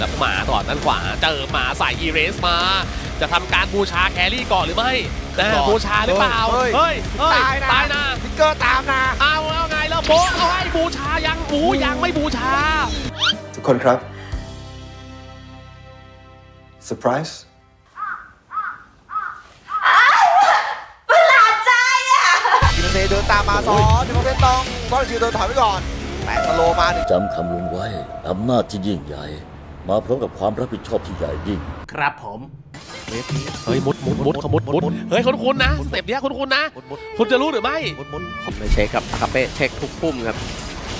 แล้วหมาก่อนด้านขวาเจอหมาใส่อีเรสมา จะทำการบูชาแครี่ก่อนหรือไม่นะก่อนบูชาหรือเปล่า เฮ้ย เฮ้ยเฮ้ยตายนะตายนะฟิกเกอร์ตามนะเอาแล้วไงแล้วโป๊ะเอาให้บูชายังบูยังไม่บูชา ทุกคนครับเซอร์ไพรส์กินเซเดินตามมาซ้อนที่เขาเป็นต้องก็ชิวเดินถอยไปก่อนแปะสโลว์มาหนึ่งจำคำลุงไว้อำนาจที่ยิ่งใหญ่ มาพร้อมกับความรับผิดชอบที่ใหญ่ยิ่ง ครับผม เวฟนี้เฮ้ยมุดมุดมุดเขามุดมุดเฮ้ยคุ้นๆนะสเต็ปเนี้ยคุ้นๆนะมุดมุดคุณจะรู้หรือไม่มุดมุดไม่เช็คครับอาคาเป้เช็คทุกปุ่มครับ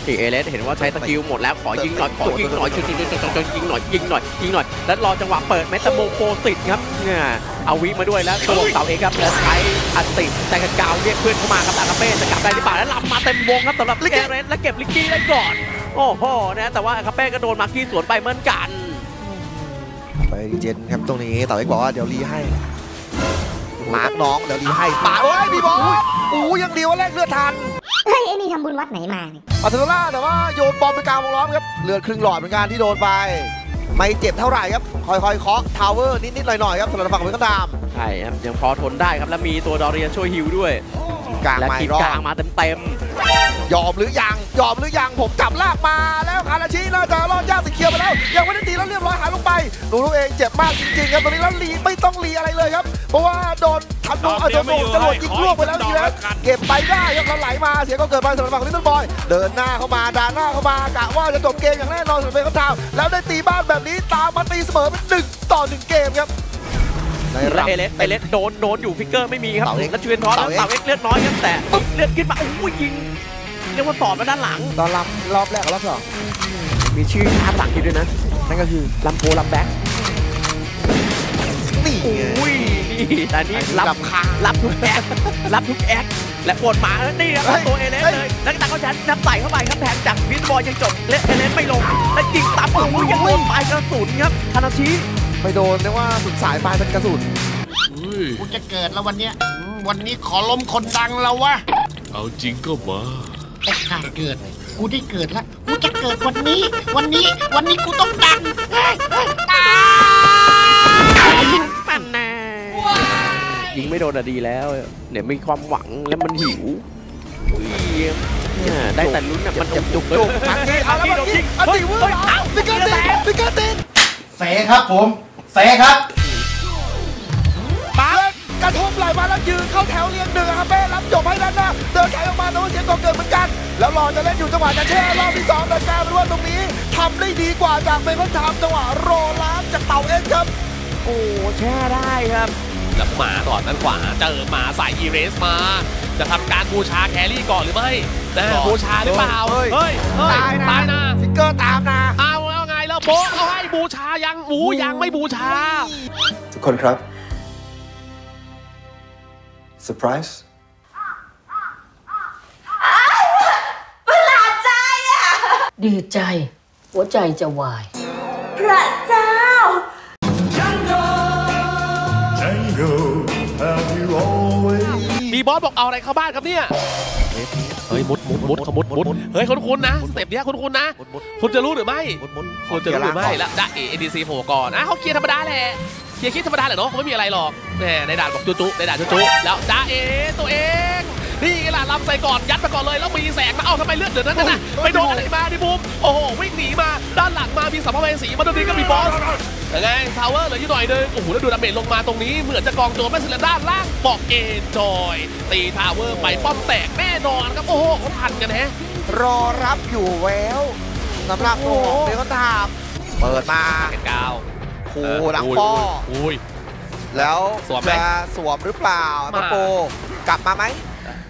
ที่เอเลสเห็นว่าใช้สกิลหมดแล้วขอยิงหน่อยขอยิงหน่อยยิงหน่อยยิงหน่อยยิงหน่อยยิงหน่อยแล้วรอจังหวะเปิดเมตาโมโฟสิตครับเนี่ยเอาวิมาด้วยแล้วตัวลงเสาเองครับแล้วใช้อัตติแต่กกาวเรียกเพื่อนเข้ามาครับอาคาเป้จะกลับได้หรือเปล่าแล้วลำมาเต็มวงครับสำหรับเอเลสและเก็บลิกกี้ได้ก่อน โอ้โหนะแต่ว่าอาคาเป้ก็โดนมาร์กี้สวนไปเหมือนกัน ไปรีเจนครับตรงนี้ต่อเอกบอกว่าเดี๋ยวรีให้มาร์กน้องเดี๋ยวรีให้ปาเอ้ยมีบอลอู้ยังดีว่าแลกเลือดทันเฮ้ยไอ้นี่ทำบุญวัดไหนมาเนี่ยอัลเทอร่าแต่ว่าโยนบอลไปกลางวงล้อมครับเลือดครึ่งหลอดเหมือนกันที่โดนไป ไม่เจ็บเท่าไหร่ครับค่อยๆเคาะทาวเวอร์นิดๆหน่อยๆครับสำหรับฝั่งเวสต์แฮมใช่ครับยังพอทนได้ครับแล้วมีตัวดอเรียช่วยฮิวด้วย กลางและไม้คีบรอกลางบมาเต็มยอมหรือยังยอมหรือยังผมจับลากมาแล้วคาราชิน่าจะรอดยากสีเขียวไปแล้วยังไม่ได้ตีแล้วเรียบร้อยหายลงไปดูลูกเองเจ็บมากจริงๆครับตอนนี้แล้วลีไม่ต้องรีอะไรเลยครับ เพราะว่าโดนทันโดนอัลโตโนจรวดยิงล่วงไปแล้วอีแล้วเก็บไปได้ครับแล้วไหลมาเสียก็เกิดไปสำหรับฝั่งลิตเติ้ลบอยเดินหน้าเข้ามาด่านหน้าเข้ามากะว่าจะจบเกมอย่างแน่นอนสำหรับเบคอนทาวน์แล้วได้ตีบ้านแบบนี้ตามมาตีเสมอเป็นหนึ่งต่อหนึ่งเกมครับในๆ แล้วรำเอเลสเอเลสโดนโดนอยู่ฟิกเกอร์ไม่มีครับเต่าเอ็กซ์แล้วเชวนทอสแล้วเต่าเต่าเอ็เอ็กกซ์ซ์เลือดน้อยครับแต่ปุ๊บเลือดขึ้นมาโอ้ยยิงเรียกว่าตอดมาด้านหลังตอนรำรอบแรกกับรอบสองมีชื่อภาษาอังกฤษด้วยนะนั่นก็คือลัมโบลัมแบ็กนี่ไงอุ้ยนี่แต่นี่รับลำคาญรับทุกแอครับทุกแอคและปวดหมาแล้วนี่ครับเฮ้ยตัวเอเลสเฮ้ยเลยแล้วก็ตักเขาชันนับใส่เข้าไปครับแทนจากพิสบอลยังจบเละเอเลสไม่ลงแล้วยิงตามโอ้ยยังโดนปลายกระสุนครับคานาชิ ไปโดนเรียกว่าสุดสายปลายเป็นกระสุนกูจะเกิดแล้ววันเนี้ยอืมวันนี้ขอล้มคนดังแล้ววะเอาจริงก็มาโอกาสเกิด กูได้เกิดแล้วกูจะเกิดวันนี้ วันนี้ วันนี้กูต้องดังเฮ้ยเฮ้ยตายมันแน่ยิงไม่โดนอะดีแล้วเดี๋ยวมีความหวังแล้วมันหิวอุ้ยเนี่ยได้แต่ลุ้นอะมันจะจุกจุกมาทีเอาแล้วมาทีอันตีวื้อเหรอฟิกเกอร์ติดฟิกเกอร์ติดเสครับผม เสครับมาเลยกระทบไหลมาแล้วยืนเข้าแถวเรียงหนึ่งอะครับเป้รับจบให้ด้านหน้าเดินไถออกมาแต่ว่าเสียงกองเกิดเหมือนกัน แล้วรอจะเล่นอยู่จังหวะจะแช่รอบที่สองแต่กลายเป็นว่าตรงนี้ทำได้ดีกว่าจากเบคอนทำจังหวะโรล้านจากเต่าเอ็กซ์ครับ โอ้แช่ได้ครับแล้วหมาก่อนด้านขวาเจอหมาใส่อีเรสมา จะทำการบูชาแครี่ก่อนหรือไม่นะก่อนบูชาหรือเปล่าเฮ้ยเฮ้ยเฮ้ยตายนะตายนะ flicker ตามนะ โป๊ะเอาให้บูชายังบูยังไม่บูชา ทุกคนครับเซอร์ไพรส์ดีใจ หัวใจจะวาย พระเจ้า มีบอสบอกเอาอะไรเข้าบ้านครับเนี่ย เฮ้ยมุดมุดมุดเขามุดมุดเฮ้ยคุ้นๆนะสเต็ปเนี้ยคุ้นๆนะมุดมุดคุณจะรู้หรือไม่มุดมุดคุณจะรู้หรือไม่แล้วได้เอดีซีโผล่ก่อนอะเขาเคลียร์ธรรมดาแหละเคลียร์คิดธรรมดาแหละเนาะคงไม่มีอะไรหรอกแหมในด่านบอกจุจุในด่านจุจุแล้วจ้าเอตัวเองนี่ไงล่ะลำใส่ก่อนยัดไปก่อนเลยแล้วมีแสงมาเอ้าทำไมเลือดเดือดนั้นน่ะไปโดนอะไรมาดิบูมโอ้โหวิ่งหนีมาด้านหลังมามีสัมภเวสีมาตรงนี้ก็มีบอส ยังไงทาวเวอร์เหลืออยู่หน่อยนึงโอ้โหแล้วดูดาเมจลงมาตรงนี้ เหมือนจะกองโจมแม่สิลด้านล่างบอกเอนจอย ตีทาวเวอร์ไปป้อมแตกแน่นอนครับ โอ้โหเขาทันกันแฮะรอรับอยู่แววสำหรับตัวของเบคอนทามเปิดมาเป็นกาวโอ้โหหลังป้ออุ้ยแล้วสวมไหมจะสวมหรือเปล่ามามาโปกลับมาไหม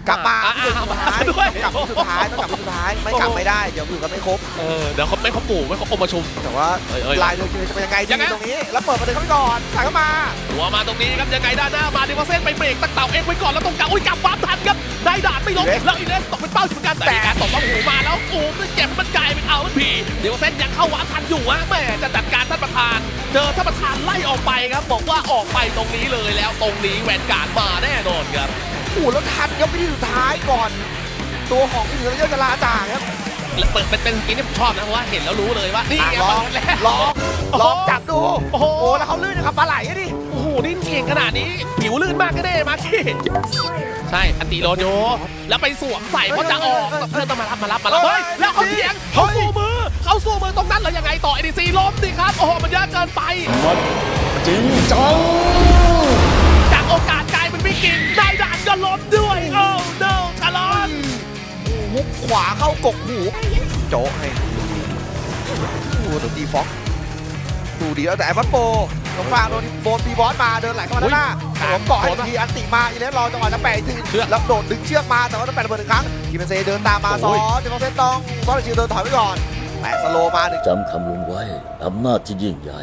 กลับมาอะที่สุดท้ายมาด้วยกลับที่สุดท้ายต้องกลับที่สุดท้ายไม่กลับไม่ได้เดี๋ยวอยู่กันไม่ครบเออเดี๋ยวเขาไม่เขาปู่ไม่เขาอมมาชุมแต่ว่าเอ้ยเอ้ยลายเรือจะเป็นยังไงยังไงดีตรงนี้ แล้วเปิดประเด็นเข้าไปก่อนใส่เข้ามาหัวมาตรงนี้ครับยังไงด้านหน้ามาดิวาเส้นไปเบรกตักเต่าเอ็กไว้ก่อนแล้วตรงกลางอุ้ยกลับวาร์ปทันครับได้ด่านไม่ลงแล้วอีเลสตกเป็นเป้าจุดการแต่การตกว่าหูมาแล้วโอ้มันเจ็บมันกลายเป็นเอามันผีดิวาเส้นยังเข้าวาร์ปทันอยู่ฮะแม่จะจัดการท่านประธานเจอท่านประธานไล่ออกไปครับบอกว่าออกไปตรงนี้เลยแล้วตรงนี้แวนการ์ดมาแน่นอนครับโอ้โหแล้วทันครับไปที่สุดท้ายก่อน ตัวของอินเตอร์เนจะลาจ่างครับเปิดเป็นเป็นสกินที่ผมชอบนะเพราะว่าเห็นแล้วรู้เลยว่านี่อะไงลองเปิดแล้วลองลองจับดูโอ้โหแล้วเขาลื่นนะครับปลาไหลอะดิโอ้โหนี่เก่งขนาดนี้ผิวลื่นมากก็ได้มากี้ใช่อันติโรโยแล้วไปสวมใส่เพราะจะออกเพื่อนต้องมารับมารับมารับเฮ้เฮ้ยยแล้วเขาเถียงเขาสู้มือเขาสู้มือตรงนั้นแล้วยังไงต่อเอดีซีล้มดิครับโอ้โหมันเยอะเกินไปจริงจังจากโอกาสกลายเป็นวิกฤตได้ด่าน ก็ล้มด้วย โอ้ no ชาลอนฮุกขวาเข้ากกหูโจ๊ะให้โอ้โหดีฟ็อกดูดีแล้วแต่ไอ้บัตโปตรงกลางโดนโดนบีบอสมาเดินไหลเข้ามาด้านหน้าผมเกาะให้ทีอันติมาอีเลสรอจังหวะจะแปะอีกทีแล้วโดดดึงเชือกมาแต่ว่าต้องแปะระเบิดหนึ่งครั้งทีเมนเซเดินตามมาซ้อนเดมอนเซนต้องซ้อนชิวเดินถอยไปก่อนแปะสโลว์มาหนึ่งจำคำลุงไว้อำนาจที่ยิ่งใหญ่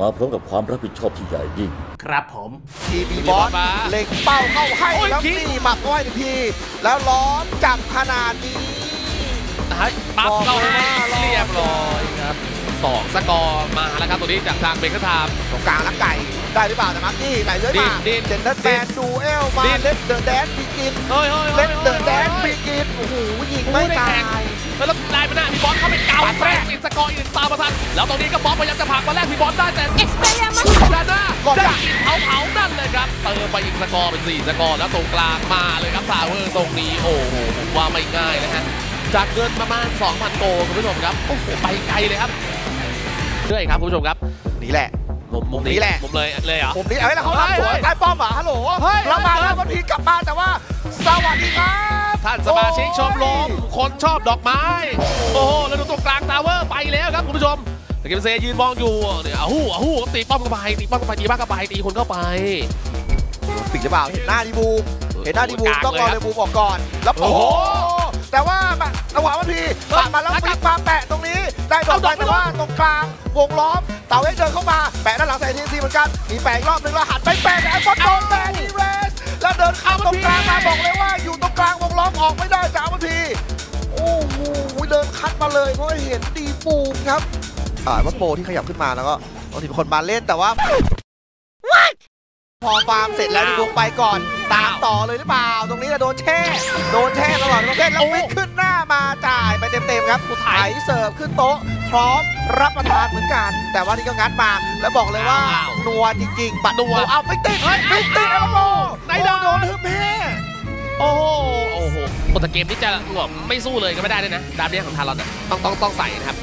มาพร้อมกับความรับผิดชอบที่ใหญ่ยิ่ง ครับผมทีบีบอสเล็งเป้าเข้าให้แล้วนี่หมับเข้าให้หนึ่งทีแล้วล้อมจับขนาดนี้นะฮะปั๊บบอกเข้าให้เลยว่ารอดเรียบร้อยครับสองสกอร์มาแล้วครับตัวนี้จากทางเบเกอร์ไทม์ตรงกลางลักไก่ได้หรือเปล่าแต่มาร์กี้ไหลเลื้อยมาดิ้นดิ้นเดนนัทแมนดูเอลมาดิ้นเล่นเดอะแดนบีกินเฮ้ยเฮ้ยเล่นฮ้ยเดอะแดนฮ้บียกินโอ้โหยิงไม่ตาย แล้วได้มาหน้ามีบอลเข้าไปเกาแทรกอีกสกอร์อีกตามมาทันแล้วตรงนี้ก็บอลพยายามจะผลักมาแรกมีบอลได้แต่เอ็กซ์เพรียมันด้านหน้าก่อนได้จะกินเผาเผาๆนั่นเลยครับเติมไปอีกสกอร์เป็นสี่สกอร์แล้วตรงกลางมาเลยครับทาวเวอร์ตรงนี้โอ้โหผมว่าไม่ง่ายนะฮะจากเงินประมาณ2,000โกคุณผู้ชมครับโอ้โหไปไกลเลยครับเรื่อยครับคุณผู้ชมครับนี่แหละมุมมุมนี่แหละมุมเลยเลยเหรอผมนี่เอ้ยแล้วเขารับสวนเฮ้ยใต้ป้อมเหรอะฮัลโหลเฮ้ยแล้วมาเฮ้ยแล้วมันพีกลับมาแต่ว่าสวัสดีครับ ท่านสมาชิกชมรมคนชอบดอกไม้ โอ้โห แล้วดูตรงกลางทาวเวอร์ไปแล้วครับคุณผู้ชมแต่เกมเซยืนมองอยู่เนี่ยอ้าหู้อ้าหู้ตีป้อมเข้าไปตีป้อมเข้าไปตีบ้านเข้าไปตีคนเข้าไปปิดหรือเปล่าเห็นหน้าดีบูมเห็นหน้าดีบูมกลางต้องรอเลยเลครับยบูมออกก่อน แล้วโอ้โอ้โหโหแต่ว่าแบบจังหวะมันพีปัดมาแล้วแล้วพลิกมาแปะตรงนี้ ได้ดอกเอาดไปอกไปแต่ว่าตรงกลางวงล้อมเต่าเอ็กเดินเข้ามาแปะด้านหลังใส่ทีทีเหมือนกันมีแปะอีกรอบนึงแล้วหันไปแปะแต่ไอ้บอลโดนแปะที่เรส แล้วเดินข้ามตรงกลางมาบอกเลยว่าอยู่ตรงกลางวงล้อมออกไม่ได้จากมันพีโอ้โหเดินคัดมาเลยเพราะเห็นดีบูมครับอ่าวัดโปที่ขยับขึ้นมาแล้วก็ปกติเป็นคนมาเล่นแต่ว่า พอฟาร์มเสร็จแล้วดีบูมไปก่อน ตามต่อเลยหรือเปล่า ตรงนี้จะโดนแช่ โดนแช่ตลอดประเภทแล้ววิ่งขึ้นหน้ามาจ่ายไปเต็มๆครับไถเสิร์ฟขึ้นโต๊ะ พร้อมรับประทานเหมือนกัน แต่ว่านี่ก็งัดมาแล้วบอกเลยว่าอ้าวนัวจริงๆบัตรนัวเอาไม่ติดเฮ้ยไม่ติด โหแต่เกมนี้จะหลวมไม่สู้เลยก็ไม่ได้ด้วยนะดาบเนี้ยของทารอนนะต้องต้องต้องใส่นะครับ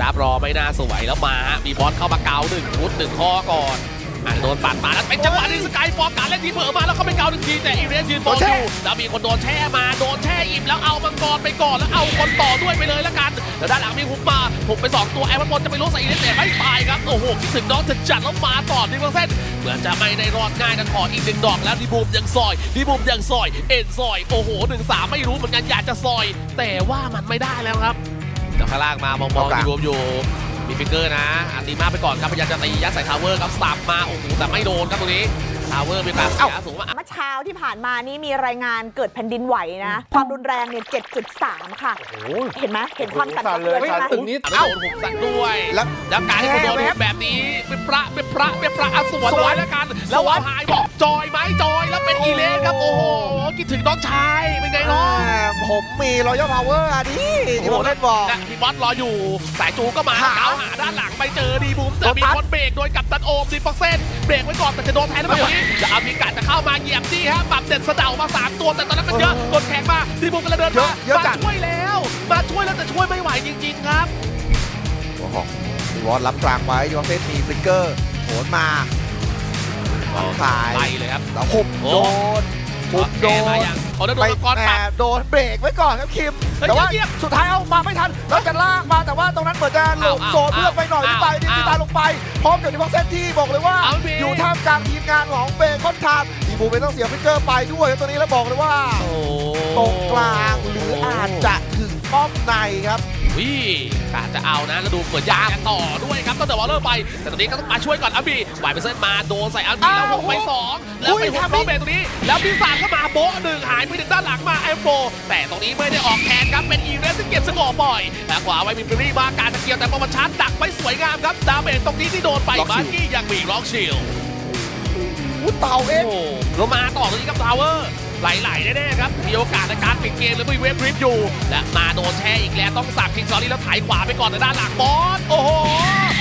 ดาบรอไม่น่าสวยแล้วมาฮะมีบอสเข้ามาเกาหนึ่งฟุตหนึ่งข้อก่อนอะโดนปัดมาแล้วเป็นจังหวะที่สกายฟอร์มการเล่นทีเผลอมาแล้วเขาไปเกาหนึ่งทีแต่อีเรนยืนมองอยู่แล้วมีคนโดนแช่มาโดนแช่อิ่มแล้วเอามังกรไปก่อนแล้วเอาคนต่อด้วยไปเลยแล้วกัน แล้วด้านหลังมีฮุบมาผมไปสองตัวแอร์มันบอลจะไปรู้ใส่อีเรนแต่ไม่ตายครับโอ้โหคิดถึงน้องจะจัดแล้วมาต่อดีเวอร์เส้นเหมือนจะไม่ได้รอดง่ายกันขออีกหนึ่งดอกแล้วดีบูมยังซอยดีบูมยังซอย เอ็นซอยโอ้โหหนึ่งสามไม่รู้เหมือนกันอยากจะซอย แต่ว่ามันไม่ได้แล้วครับเดี๋ยวข้างล่างมามองมองดีบูมอยู่มีฟิกเกอร์นะอันตีมาไปก่อนครับพยายามจะตียัดใส่ทาวเวอร์ครับสับมาโอ้โหแต่ไม่โดนครับตรงนี้ ทาวเวอร์มีการเสียสูงมากเมื่อเช้าที่ผ่านมานี่มีรายงานเกิดแผ่นดินไหวนะ ความรุนแรงเนี่ย7.3 ค่ะ เห็นไหมเห็นความสั่นสะเทือนใช่ไหมตึกนี้โดนผมสั่นด้วยแล้วแล้วการที่คุณโดนผมแบบนี้เป็นพระเป็นพระเป็นพระเอาสวนเลยแล้วกัน แล้ววาวหายบอกจอยไหมจอยแล้วเป็นอีเลนครับโอ้โหคิดถึงน้องชายเป็นไงน้องผมมีรอยัลพาวเวอร์อะดิที่ผมเล่นบอกนะพี่บอสรออยู่สายจูก็มาหาเก้าวหาด้านหลังไปเจอดีบูมแต่มีโดนตัดคนเบรกโดยกับตันโอมดีฟ็อกเซนเบรกไว้ก่อนแต่จะโดนแทนหรือเปล่านี้แล้วอามีกาจะเข้ามาเหยียบจี้ฮะปรับเด็ดสะเดามา3ตัวแต่ตอนนั้นมันเยอะกดแข็งมาดีบูมกำลังเดินเยมาอะเยอะมาจัดช่วยแล้ว มาช่วยแล้วแต่ช่วยไม่ไหวจริง ๆ ครับโอ้โหดีวอสรับกลางไว้ดีวอสเฟสมีฟลิกเกอร์โหนมาขายไล่เลยครับแล้วหุบโอ้โดนหุบโดโอเคมานยังเขาได้โดไปนมังกรแหปัดมโดนเบรกไว้ก่อนครับคิมเฮ้ยแต่ว่าเยี่ยมสุดท้ายเอามาไม่ทันแล้วจะลากมาแต่ว่าต รงนั้นเหมือนจะหลบอ้าวโซนเพื่อนไปหน่อยหรือไปอ้าวดิจิตาลงไป พร้อมกับดีวอสเซนที่บอกเลยว่าเอาดิอยู่ท่ามกลางทีมงานของเบคอนทามดีบูเป็นต้องเสียฟิกเกอร์ไปด้วยครับตัวนี้แล้วบอกเลยว่าโอ้ตรงกลางหรืออาจจะถึงป้อมในครับ วิกาจะเอานะแล้วดูเหมือนยางจะต่อด้วยครับตั้งแต่วอลเลอร์ไป แต่ตอนนี้ก็ต้องมาช่วยก่อนอัลบีไหวไปเส้นมาโดนใส่อัลบีแล้วหกไปสองแล้วไปอุ้ยหกทำน้อีองกเบรตรงนี้ แล้วพี่สารก็มาโบ๊ะหนึ่งหายไปถึงด้านหลังมาไอโฟแต่ตรงนี้ไม่ได้ออกแทนครับเป็นอีเรสที่เก็บสกอร์บ่อยและขวาไว้มีปรีมาการตะเกียบแต่พอมาชาร์จดักไม่สวยงามครับดาเมจตรงนี้ที่โดนไปล็อกชิลมาร์กี้ยังมีล็อกชิลอู้เต่าเอโอ้งโหแล้วมาต่อตรงนี้กับทาวเวอร์ ไหลๆแน่ๆครับมีโอกาสในการปิดเกมเลยมีเวฟริปอยู่ และมาโดนแช่อีกแล้วต้องสับคิงซอรี่แล้วถ่ายขวาไปก่อนแต่ด้านหลังบอสโอ้โห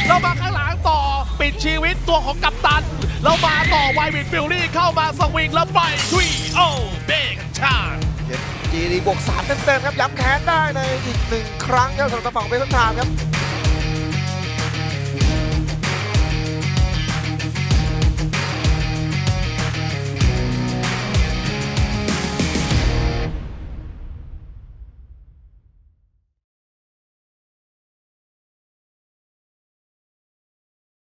เรามาข้างหลังต่อปิดชีวิตตัวของกัปตันเรามาต่อไววิดฟิลลี่เข้ามาสวิงแล้วไปทุยโอเบกชาจีดีบวก3เต็มๆครับย้ำแค้นได้ในอีกหนึ่งครั้งครับสำหรับฝั่งเบคอนทามครับ